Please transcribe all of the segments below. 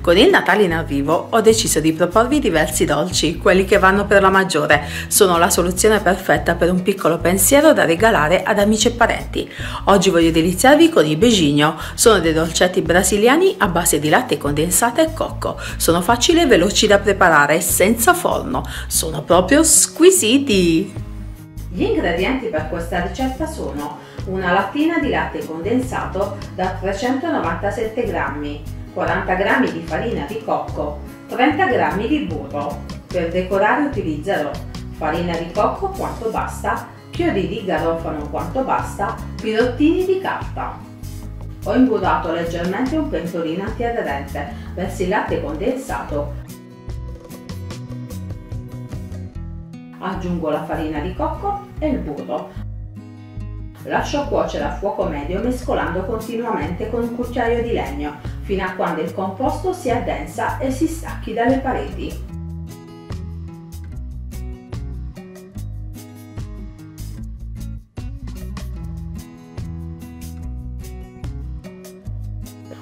Con il Natale in arrivo ho deciso di proporvi diversi dolci, quelli che vanno per la maggiore. Sono la soluzione perfetta per un piccolo pensiero da regalare ad amici e parenti. Oggi voglio deliziarvi con i Begigno. Sono dei dolcetti brasiliani a base di latte condensato e cocco. Sono facili e veloci da preparare, senza forno. Sono proprio squisiti! Gli ingredienti per questa ricetta sono una lattina di latte condensato da 397 grammi, 40 g di farina di cocco, 30 g di burro. Per decorare utilizzerò farina di cocco quanto basta, chiodi di garofano quanto basta, pirottini di carta. Ho imburrato leggermente un pentolino antiaderente, verso il latte condensato. Aggiungo la farina di cocco e il burro. Lascio cuocere a fuoco medio mescolando continuamente con un cucchiaio di legno fino a quando il composto si addensa e si stacchi dalle pareti.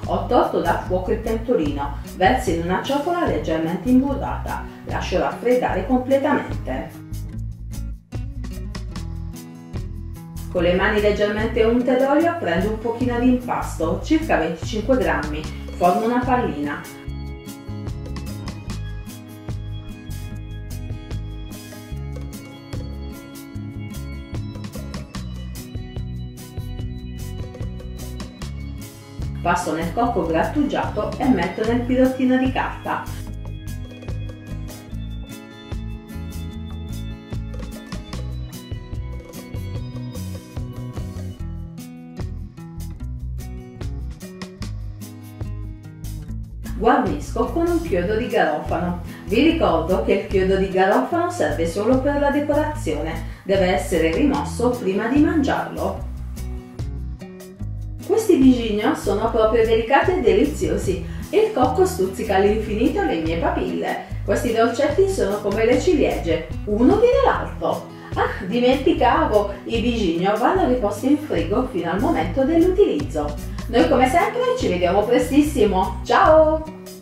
Ho tolto dal fuoco il pentolino, verso in una ciotola leggermente imburrata, lascio raffreddare completamente. Con le mani leggermente unte d'olio prendo un pochino di impasto, circa 25 grammi, formo una pallina. Passo nel cocco grattugiato e metto nel pirottino di carta. Guarnisco con un chiodo di garofano. Vi ricordo che il chiodo di garofano serve solo per la decorazione, deve essere rimosso prima di mangiarlo. Questi bigigno sono proprio delicati e deliziosi il cocco stuzzica all'infinito le mie papille. Questi dolcetti sono come le ciliegie, uno viene l'altro. Ah, dimenticavo, i bigigno vanno riposti in frigo fino al momento dell'utilizzo. Noi come sempre ci vediamo prestissimo, ciao!